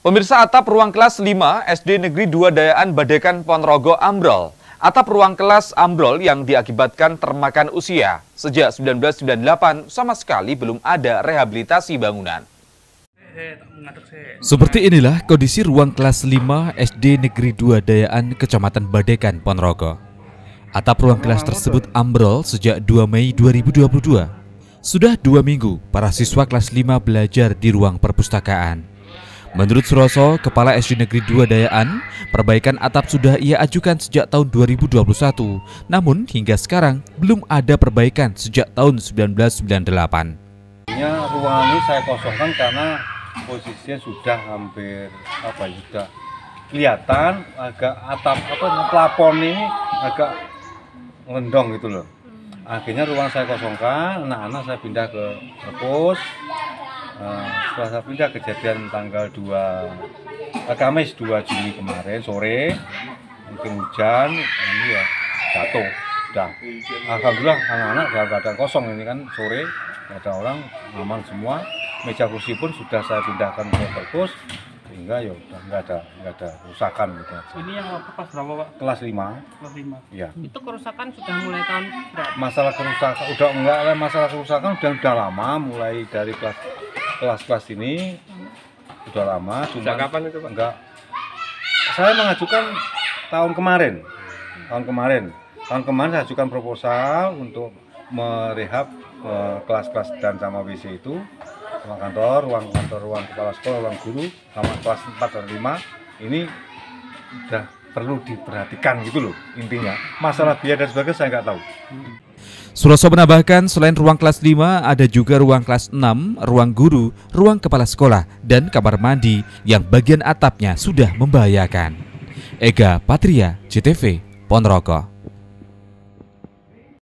Pemirsa atap ruang kelas 5 SD Negeri 2 Dayaan Badekan Ponorogo ambrol. Atap ruang kelas ambrol yang diakibatkan termakan usia. Sejak 1998 sama sekali belum ada rehabilitasi bangunan. Seperti inilah kondisi ruang kelas 5 SD Negeri 2 Dayaan Kecamatan Badekan Ponorogo. Atap ruang kelas tersebut ambrol sejak 2 Mei 2022. Sudah dua minggu para siswa kelas 5 belajar di ruang perpustakaan. Menurut Suroso, Kepala SD Negeri 2 Dayaan, perbaikan atap sudah ia ajukan sejak tahun 2021. Namun hingga sekarang belum ada perbaikan sejak tahun 1998. Ya, ruangan ini saya kosongkan karena posisinya sudah hampir apa ya sudah kelihatan agak atap apa plafon ini agak ngendong gitu loh. Akhirnya ruang saya kosongkan, anak-anak saya pindah ke pos Nah, setelah saya pindah kejadian tanggal 2 eh, Kamis 2 Juni kemarin sore mungkin hujan ini ya jatuh udah Alhamdulillah anak-anak dalam keadaan kosong ini kan sore ada orang aman semua meja kursi pun sudah saya pindahkan ke perpus sehingga ya udah nggak ada nggak ada kerusakan gitu aja. Ini yang apa kelas berapa pak? Kelas 5 Kelas 5 ya. Itu kerusakan sudah mulai tahun berapa? Masalah kerusakan udah enggak lah masalah kerusakan udah udah lama mulai dari kelas kelas-kelas ini udah lama cuma Sejak kapan itu pak? enggak. Saya mengajukan tahun kemarin tahun kemarin. Tahun kemarin saya ajukan proposal untuk merehab eh, kelas-kelas dan sama WC itu. Ruang kantor, ruang kantor, ruang kepala sekolah, ruang guru sama kelas 4 dan 5 ini udah perlu diperhatikan gitu loh intinya. Masalah biaya dan sebagainya saya nggak tahu Suroso menambahkan selain ruang kelas 5 ada juga ruang kelas 6, ruang guru, ruang kepala sekolah, dan kamar mandi yang bagian atapnya sudah membahayakan. Ega Patria, CTV, Ponorogo.